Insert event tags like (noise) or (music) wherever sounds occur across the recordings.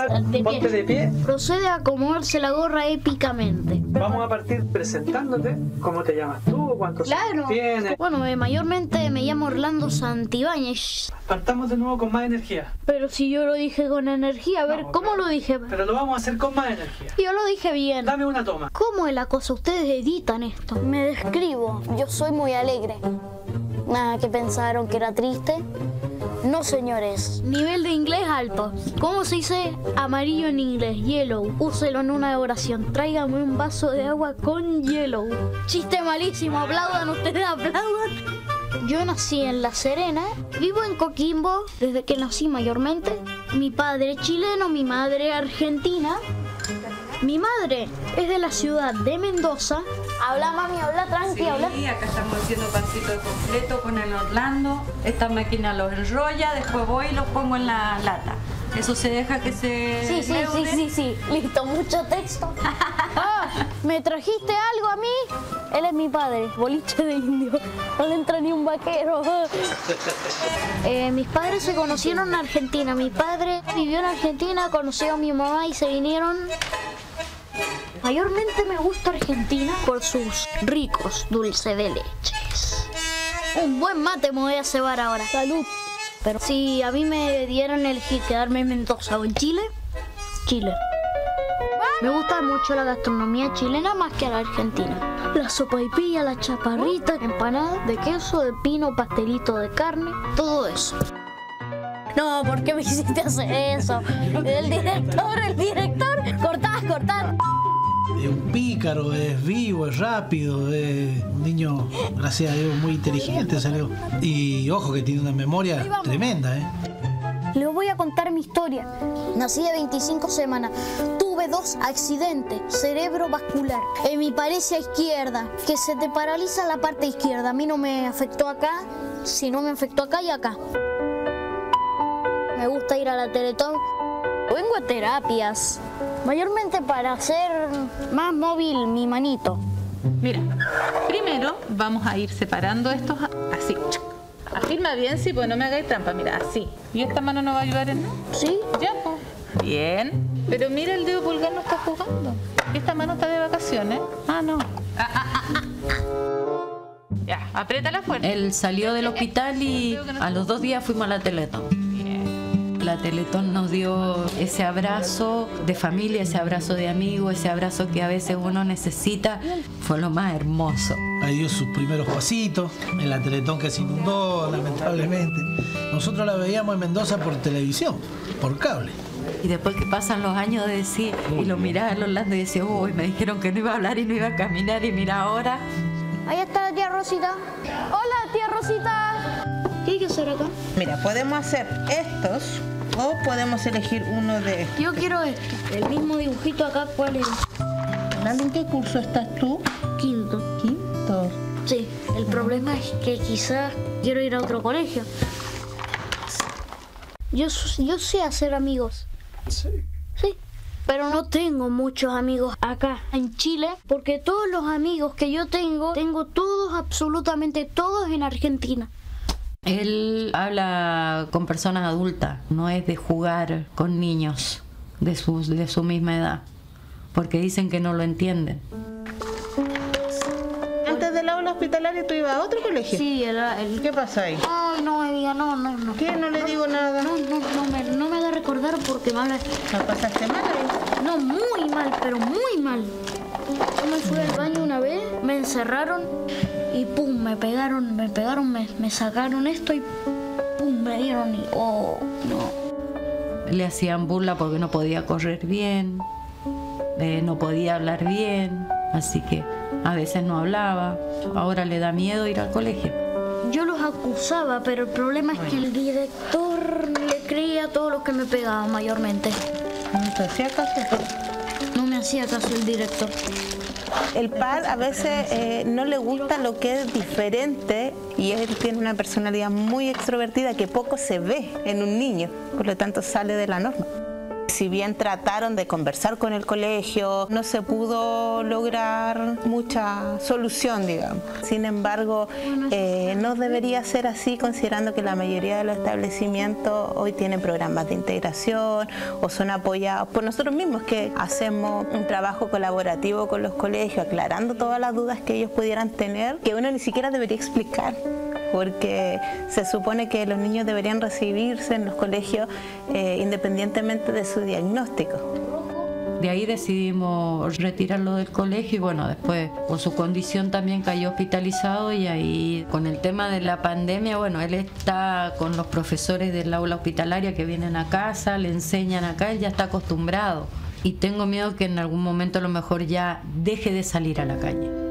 De ponte de pie. Procede a acomodarse la gorra épicamente. Vamos a partir presentándote. ¿Cómo te llamas tú? ¿Cuántos Claro. años tienes? Bueno, eh, mayormente me llamo Orlando Santibáñez. Partamos de nuevo con más energía. Pero si yo lo dije con energía, a ver, No, ¿cómo pero- lo dije? Pero lo vamos a hacer con más energía. Yo lo dije bien. Dame una toma. ¿Cómo es la cosa? Ustedes editan esto. Me describo. Yo soy muy alegre. Nada, que pensaron que era triste. No, señores. Nivel de inglés alto. ¿Cómo se dice amarillo en inglés? Yellow. Úselo en una oración. Tráigame un vaso de agua con yellow. Chiste malísimo. Aplaudan ustedes, aplaudan. Yo nací en La Serena, vivo en Coquimbo desde que nací mayormente. Mi padre es chileno, mi madre argentina. Mi madre es de la ciudad de Mendoza. Habla mami, habla tranqui, Sí, habla. acá estamos haciendo pancito de completo con el Orlando. Esta máquina los enrolla, después voy y los pongo en la lata. Eso se deja que se Sí, sí, sí, sí, sí. Listo, mucho texto. (laughs) Ah, ¿Me trajiste algo a mí? Él es mi padre, boliche de indio. No le entra ni un vaquero. (laughs) Eh, mis padres se conocieron en Argentina. Mi padre vivió en Argentina, conoció a mi mamá y se vinieron. Mayormente me gusta Argentina por sus ricos dulces de leches. Un buen mate me voy a cebar ahora. Salud. Pero si a mí me dieran el elegir quedarme en Mendoza o en Chile, Chile. Me gusta mucho la gastronomía chilena más que la argentina. La sopaipilla, la chaparrita, empanada de queso, de pino, pastelito de carne, todo eso. No, ¿por qué me hiciste hacer eso? El director, el director, cortás, cortás. Es un pícaro, es vivo, es rápido, es un niño, gracias a Dios, muy inteligente salió. Y ojo que tiene una memoria tremenda, ¿eh? Les voy a contar mi historia. Nací de 25 semanas. Tuve dos accidentes cerebrovascular. En mi parecia izquierda, que se te paraliza la parte izquierda. A mí no me afectó acá, sino me afectó acá y acá. Me gusta ir a la Teletón. Vengo a terapias, mayormente para hacer más móvil mi manito. Mira, primero vamos a ir separando estos así. Afirma bien, sí, pues no me hagáis trampa, mira, así. ¿Y esta mano no va a ayudar en nada? ¿Sí? Ya, pues. Bien. Pero mira, el dedo pulgar no está jugando. Esta mano está de vacaciones. Ah, no. Ah, ah, ah, ah. Ya, apriétala fuerte. Él salió del hospital y a los dos días fuimos a la Teletón. La Teletón nos dio ese abrazo de familia, ese abrazo de amigo, ese abrazo que a veces uno necesita. Fue lo más hermoso. Ahí dio sus primeros pasitos en la Teletón que se inundó, lamentablemente. Nosotros la veíamos en Mendoza por televisión, por cable. Y después que pasan los años de decir, y lo miraba a Orlando y decía, uy, me dijeron que no iba a hablar y no iba a caminar, y mira ahora. Ahí está la tía Rosita. Hola, tía Rosita. ¿Qué hay que hacer acá? Mira, podemos hacer estos o podemos elegir uno de estos. Yo quiero esto. El mismo dibujito acá, ¿cuál es? ¿En qué curso estás tú? Quinto. Quinto. Sí, el problema es que quizás quiero ir a otro colegio. Yo, yo sé hacer amigos. Sí. Sí. Pero no tengo muchos amigos acá en Chile, porque todos los amigos que yo tengo, tengo todos, absolutamente todos en Argentina. Él habla con personas adultas, no es de jugar con niños de su, de su misma edad, porque dicen que no lo entienden. Antes del aula hospitalaria tú ibas a otro colegio. Sí, el... el... ¿Qué pasa ahí? Ay, no me diga, no, no, no. ¿Qué? No le digo nada. No, no, no me, no me haga recordar porque me habla... ¿La pasaste mal? No, muy mal, pero muy mal. Yo me fui al baño una vez, me encerraron y pum, me pegaron, me pegaron, me, me sacaron esto y pum, me dieron y oh, no. Le hacían burla porque no podía correr bien, eh, no podía hablar bien, así que a veces no hablaba. Ahora le da miedo ir al colegio. Yo los acusaba, pero el problema es que el director le creía todo lo que me pegaba mayormente. ¿No te hacía caso? No me hacía caso el director. El par a veces eh, no le gusta lo que es diferente y él tiene una personalidad muy extrovertida que poco se ve en un niño, por lo tanto sale de la norma. Si bien trataron de conversar con el colegio, no se pudo lograr mucha solución, digamos. Sin embargo, eh, no debería ser así considerando que la mayoría de los establecimientos hoy tienen programas de integración o son apoyados por nosotros mismos que hacemos un trabajo colaborativo con los colegios, aclarando todas las dudas que ellos pudieran tener, que uno ni siquiera debería explicar porque se supone que los niños deberían recibirse en los colegios eh, independientemente de su diagnóstico. De ahí decidimos retirarlo del colegio y bueno, después por su condición también cayó hospitalizado y ahí con el tema de la pandemia, bueno, él está con los profesores del aula hospitalaria que vienen a casa, le enseñan acá, él ya está acostumbrado y tengo miedo que en algún momento a lo mejor ya deje de salir a la calle.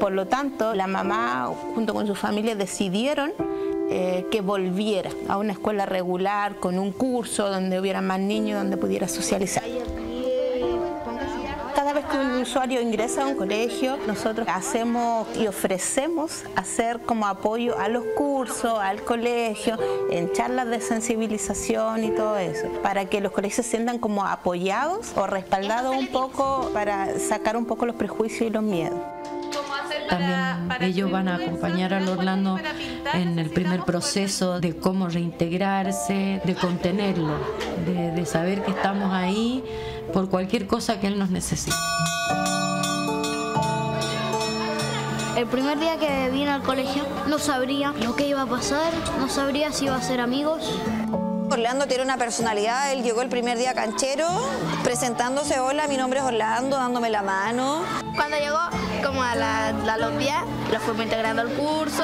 Por lo tanto, la mamá junto con su familia decidieron eh, que volviera a una escuela regular con un curso donde hubiera más niños, donde pudiera socializar. Cada vez que un usuario ingresa a un colegio, nosotros hacemos y ofrecemos hacer como apoyo a los cursos, al colegio, en charlas de sensibilización y todo eso, para que los colegios se sientan como apoyados o respaldados un poco para sacar un poco los prejuicios y los miedos. También ellos van a acompañar al Orlando en el primer proceso de cómo reintegrarse, de contenerlo, de, de saber que estamos ahí por cualquier cosa que él nos necesite. El primer día que vine al colegio no sabría lo que iba a pasar, no sabría si iba a ser amigos. Orlando tiene una personalidad, él llegó el primer día canchero, presentándose, hola, mi nombre es Orlando, dándome la mano. Cuando llegó como a la, la Lombia, lo fuimos integrando al curso,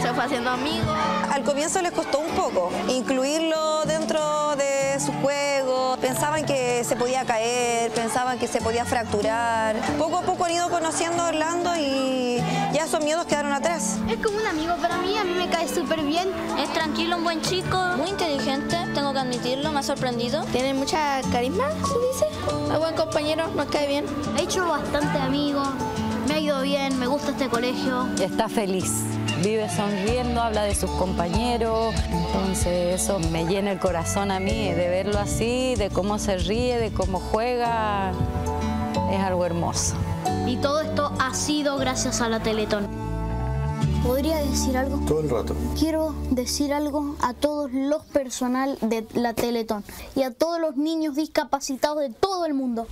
se fue haciendo amigos. Al comienzo les costó un poco incluirlo dentro de su juego, pensaban que se podía caer, pensaban que se podía fracturar. Poco a poco han ido conociendo a Orlando y ya esos miedos quedaron atrás. Es como un amigo para mí, a mí me cae súper bien, es tranquilo, un buen chico. Muy inteligente, tengo que admitirlo, me ha sorprendido. Tiene mucha carisma, se dice. Es buen compañero, nos cae bien. He hecho bastante amigos, me ha ido bien, me gusta este colegio. Está feliz, vive sonriendo, habla de sus compañeros, entonces eso me llena el corazón a mí, de verlo así, de cómo se ríe, de cómo juega, es algo hermoso. Y todo esto ha sido gracias a la Teletón. ¿Podría decir algo? Todo el rato. Quiero decir algo a todos los personal de la Teletón y a todos los niños discapacitados de todo el mundo.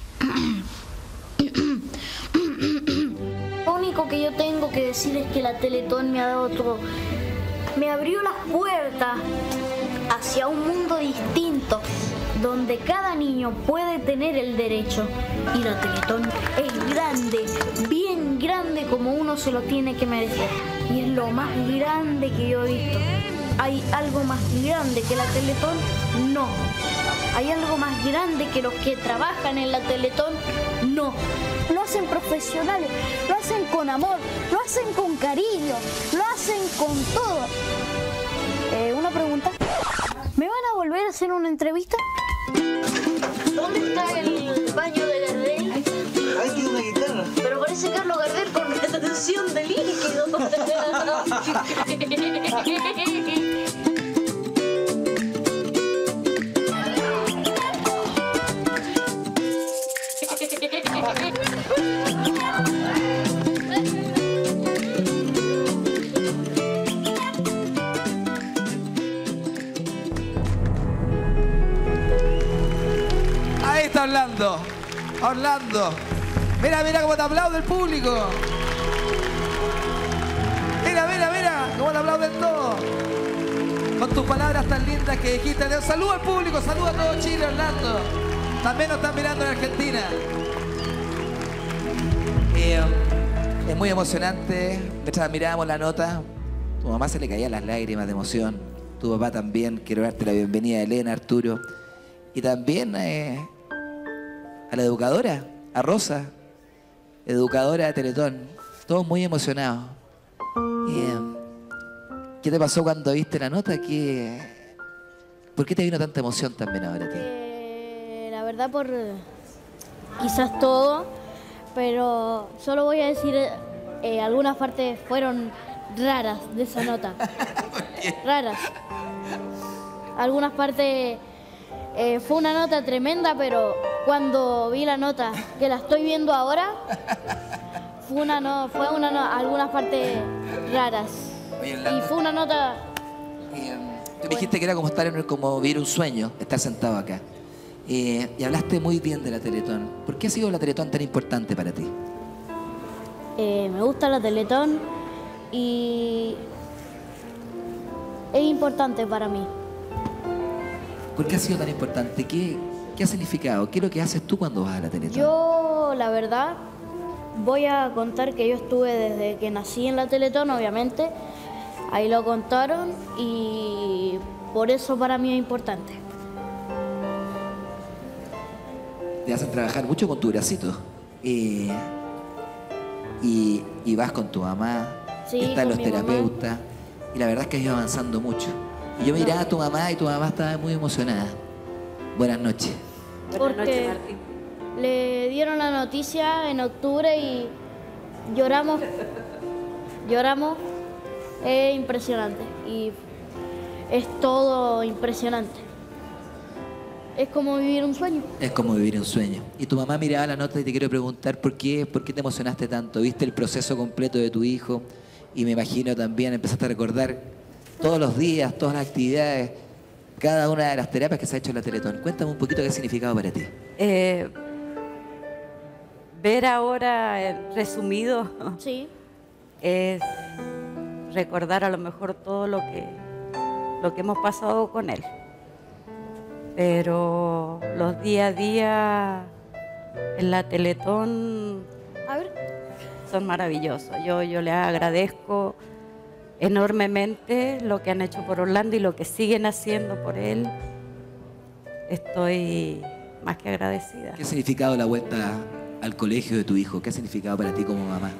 Único que yo tengo que decir es que la Teletón me ha dado todo. Me abrió las puertas hacia un mundo distinto, donde cada niño puede tener el derecho. Y la Teletón es grande, bien grande como uno se lo tiene que merecer. Y es lo más grande que yo he visto. ¿Hay algo más grande que la Teletón? No. ¿Hay algo más grande que los que trabajan en la Teletón? No. Lo hacen profesionales, lo hacen con amor, lo hacen con cariño, lo hacen con todo. Eh, una pregunta. ¿Me van a volver a hacer una entrevista? ¿Dónde está el baño de Gardel? Ahí tiene una guitarra. Pero parece Carlos Gardel con retención de líquido. (laughs) (laughs) Orlando. Orlando. Mira, mira cómo te aplaude el público. Mira, mira, mira cómo te aplauden todos. Con tus palabras tan lindas que dijiste. Saluda al público, saluda a todo Chile, Orlando. También nos están mirando en Argentina. Eh, es muy emocionante. Mientras mirábamos la nota, tu mamá se le caían las lágrimas de emoción. Tu papá también. Quiero darte la bienvenida Elena, Arturo. Y también eh, a la educadora, a Rosa, educadora de Teletón. Todos muy emocionados. ¿Qué te pasó cuando viste la nota? ¿Qué, ¿Por qué te vino tanta emoción también ahora a ti? Eh, la verdad por eh, quizás todo, pero solo voy a decir eh, algunas partes fueron raras de esa nota. (laughs) raras. Algunas partes Eh, fue una nota tremenda, pero cuando vi la nota, que la estoy viendo ahora, fue una no, fue una no- algunas partes raras. Oye, Y fue una nota eh, tú me dijiste que era como estar en como vivir un sueño, estar sentado acá. Eh, y hablaste muy bien de la Teletón. ¿Por qué ha sido la Teletón tan importante para ti? Eh, me gusta la Teletón y es importante para mí. ¿Por qué ha sido tan importante? ¿Qué, qué ha significado? ¿Qué es lo que haces tú cuando vas a la Teletón? Yo, la verdad, voy a contar que yo estuve desde que nací en la Teletón, obviamente. Ahí lo contaron y por eso para mí es importante. te hacen trabajar mucho con tu bracito. Eh, y, y vas con tu mamá, Sí, están los mamá. terapeutas. Y la verdad es que has ido avanzando mucho. Y yo miraba a tu mamá y tu mamá estaba muy emocionada. Buenas noches. Porque le dieron la noticia en octubre y lloramos. Lloramos. Es impresionante. Y es todo impresionante. Es como vivir un sueño. Es como vivir un sueño. Y tu mamá miraba la nota y te quiero preguntar por qué, por qué te emocionaste tanto. ¿Viste el proceso completo de tu hijo? Y me imagino también empezaste a recordar todos los días, todas las actividades, cada una de las terapias que se ha hecho en la Teletón. Cuéntame un poquito qué ha significado para ti. Eh, ver ahora eh, resumido (laughs) Sí. es recordar a lo mejor todo lo que, lo que hemos pasado con él. Pero los día a día en la Teletón A ver. son maravillosos. Yo, yo les agradezco enormemente lo que han hecho por Orlando y lo que siguen haciendo por él. Estoy más que agradecida. ¿Qué ha significado la vuelta al colegio de tu hijo? ¿Qué ha significado para ti como mamá?